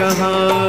जहाँ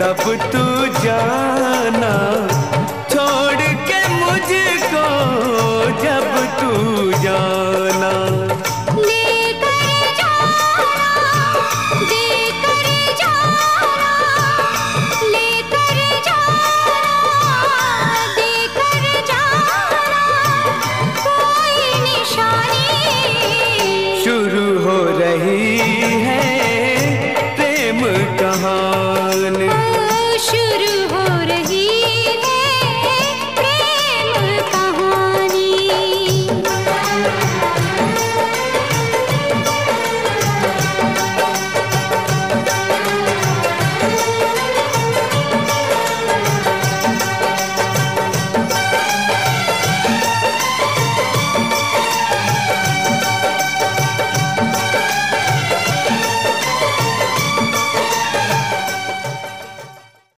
तब तू